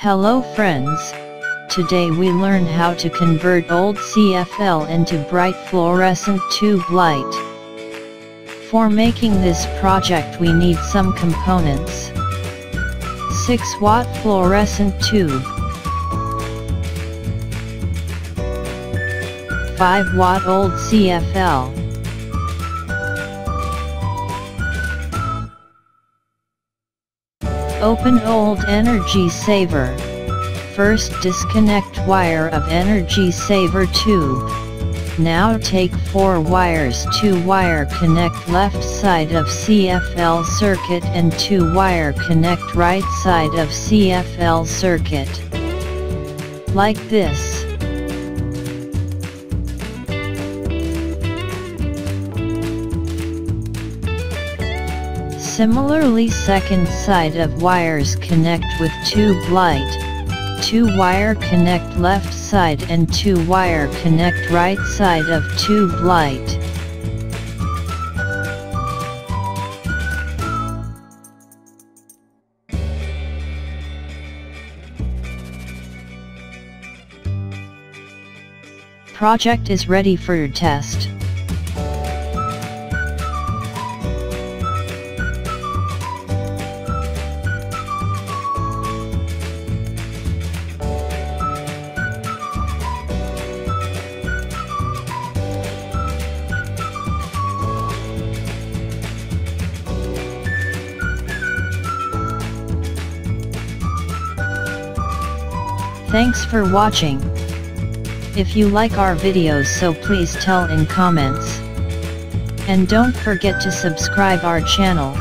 Hello friends, today we learn how to convert old CFL into bright fluorescent tube light. For making this project we need some components. 6 watt fluorescent tube 5 watt old CFL Open old energy saver. First disconnect wire of energy saver tube. Now take 4 wires 2 wire connect left side of CFL circuit and 2 wire connect right side of CFL circuit. Like this. Similarly second side of wires connect with tube light, 2 wire connect left side and 2 wire connect right side of tube light. Project is ready for your test. Thanks for watching. If you like our videos so please tell in comments. And don't forget to subscribe our channel.